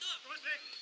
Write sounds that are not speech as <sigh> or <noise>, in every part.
Hey! Hey!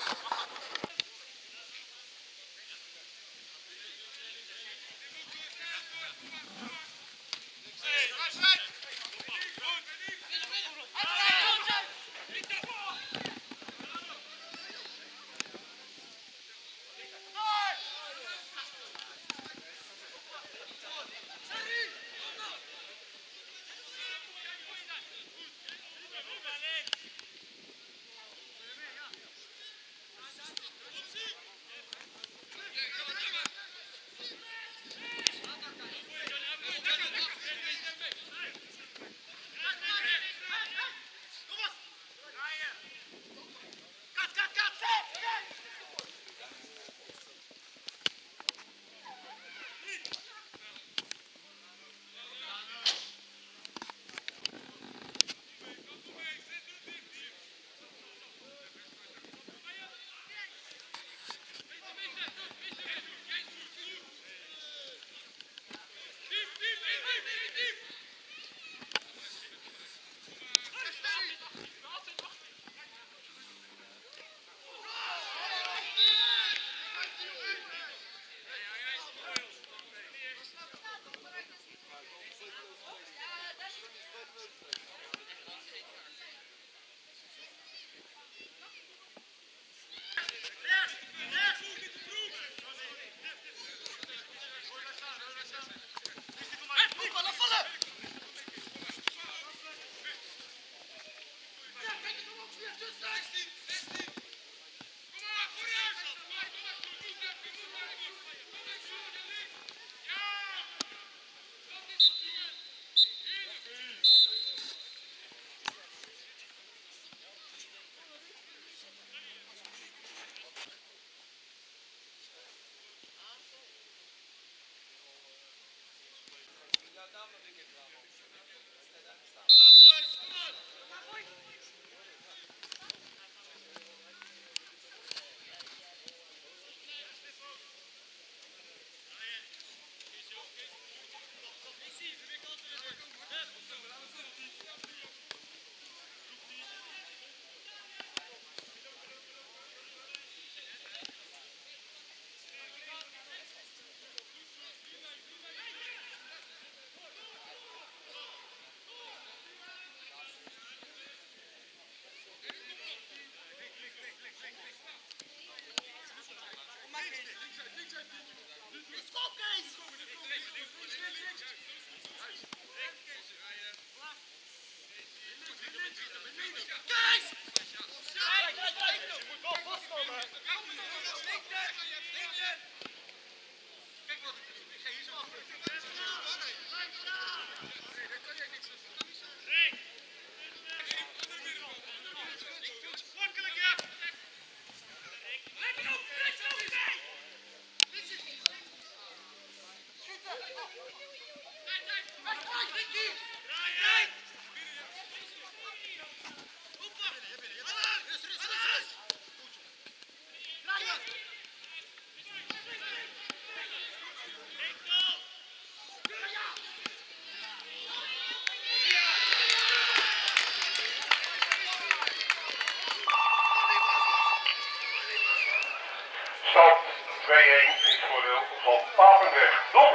Come <laughs> on.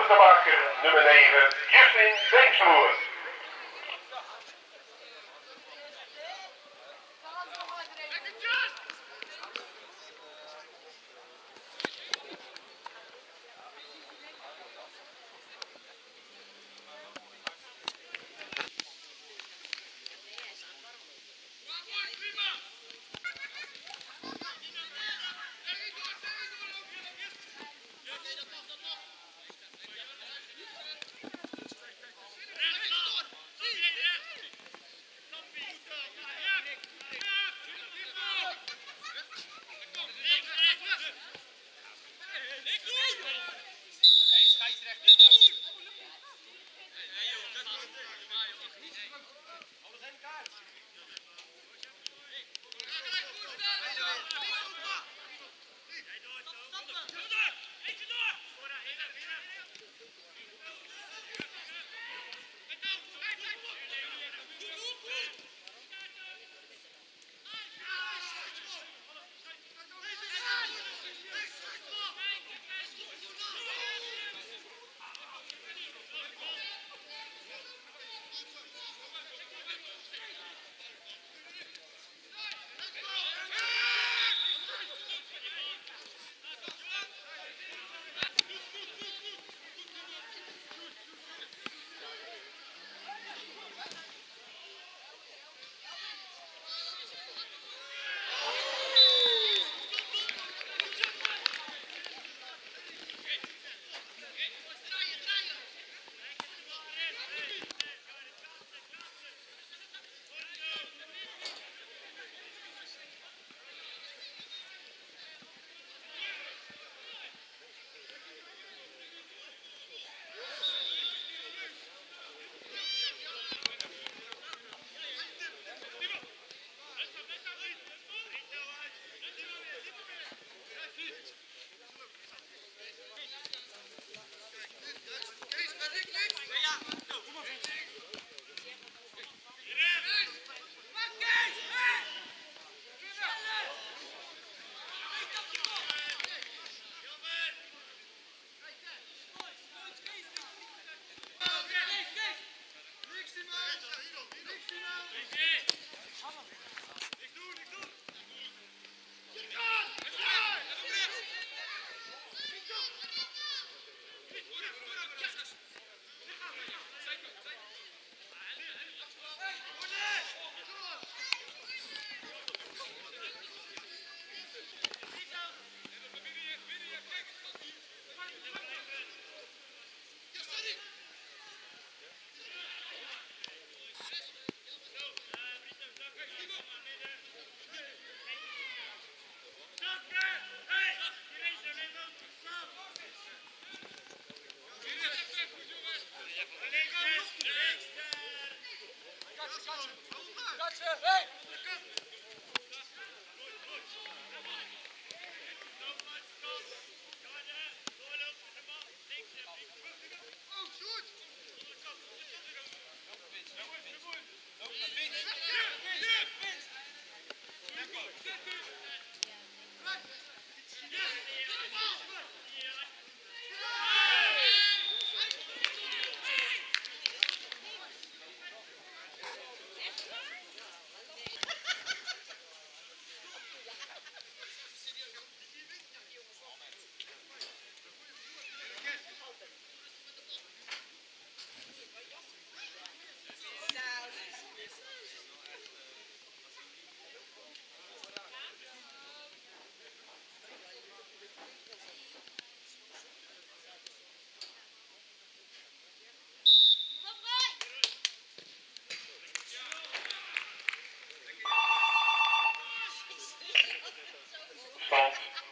Papendrecht. Doelpuntenmaker nummer 9, Justin Deemsloer.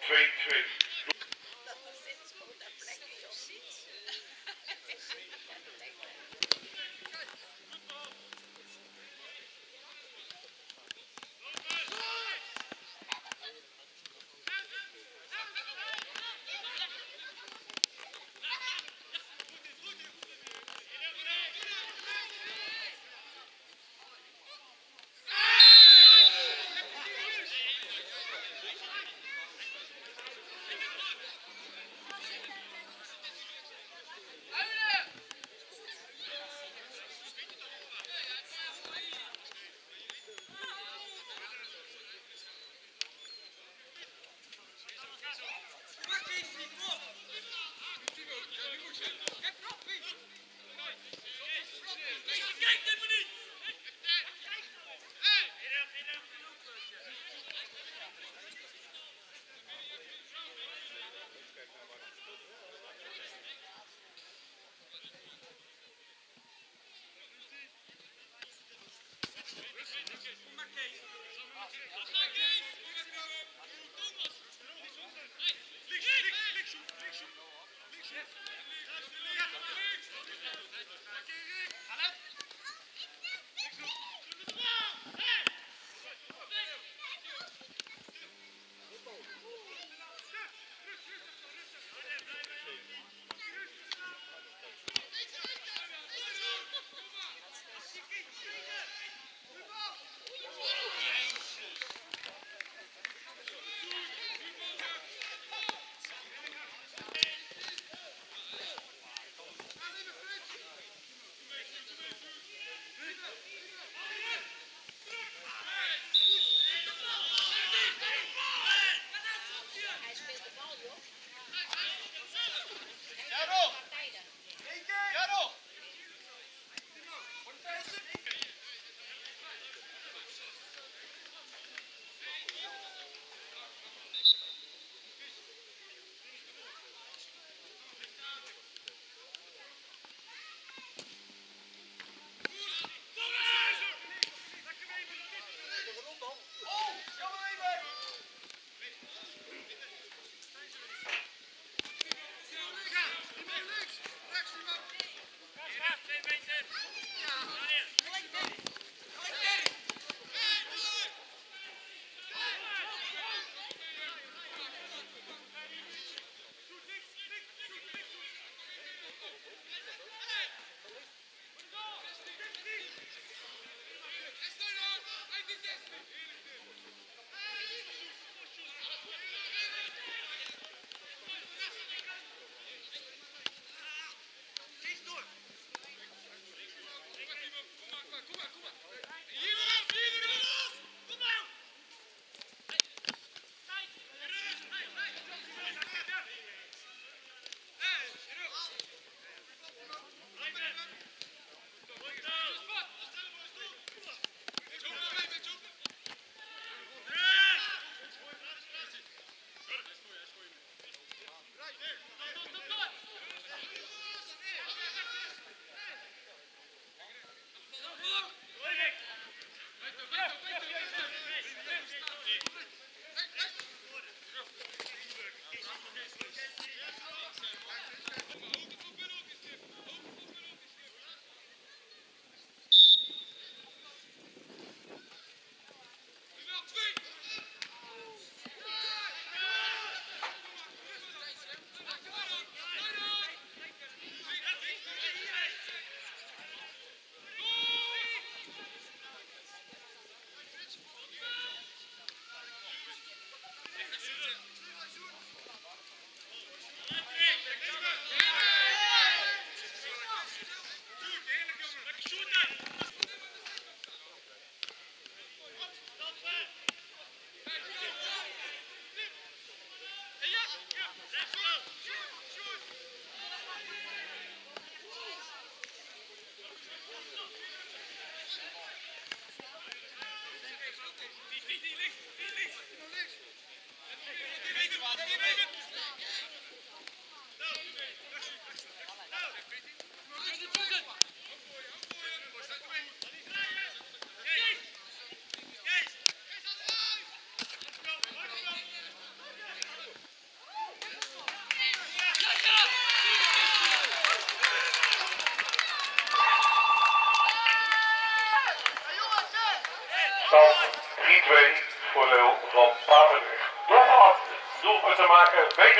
Stand 2-2.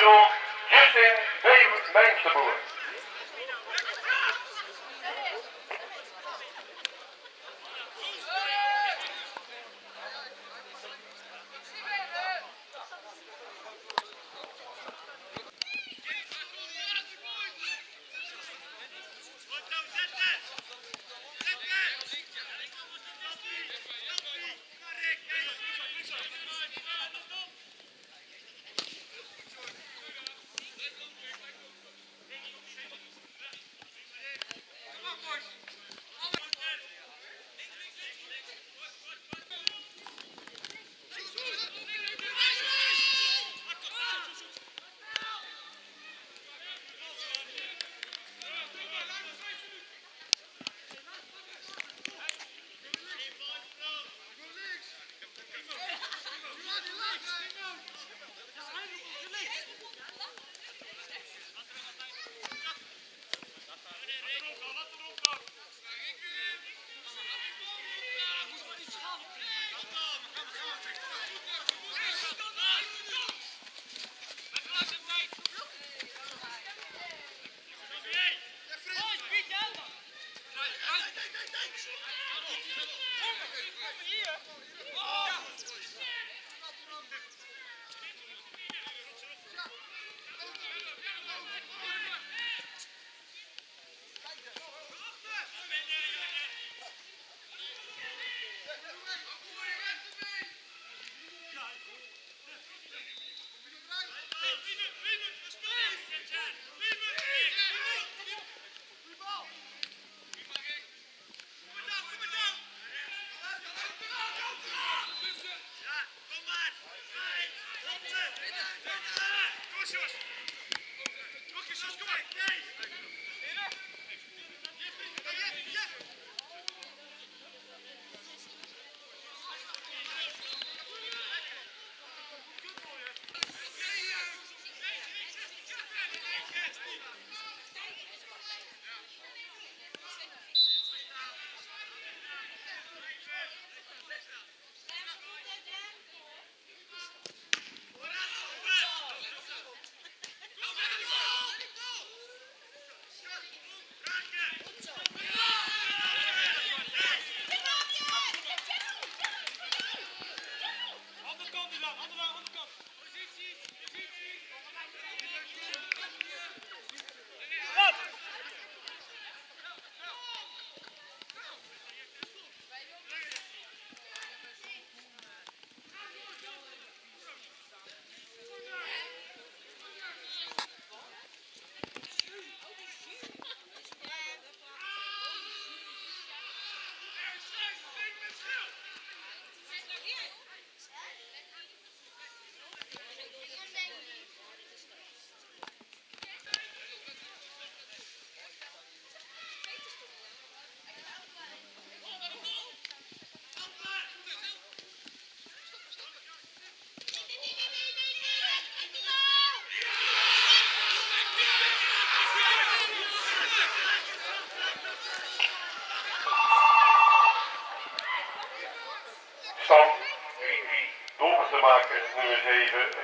Wederom Justin Mijnsterboer. Stand 3-3.